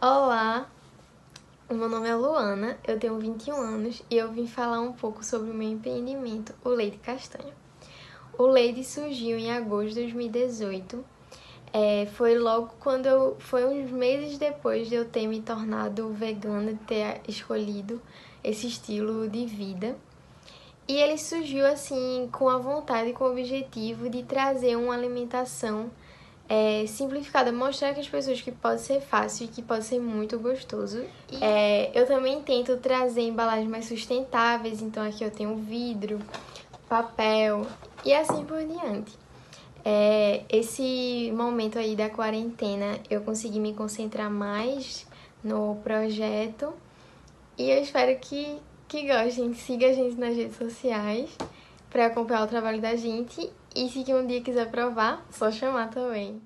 Olá, o meu nome é Luana, eu tenho 21 anos e eu vim falar um pouco sobre o meu empreendimento, o Leite Castanha. O Leite surgiu em agosto de 2018. É, foi logo quando eu. Foi uns meses depois de eu ter me tornado vegana, de ter escolhido esse estilo de vida. E ele surgiu assim com a vontade e com o objetivo de trazer uma alimentação é, simplificada, mostrar que as pessoas que pode ser fácil e que pode ser muito gostoso. É, eu também tento trazer embalagens mais sustentáveis, então aqui eu tenho vidro, papel e assim por diante. É, esse momento aí da quarentena eu consegui me concentrar mais no projeto e eu espero que, que gostem. Siga a gente nas redes sociais para acompanhar o trabalho da gente. E se um dia quiser provar, só chamar também.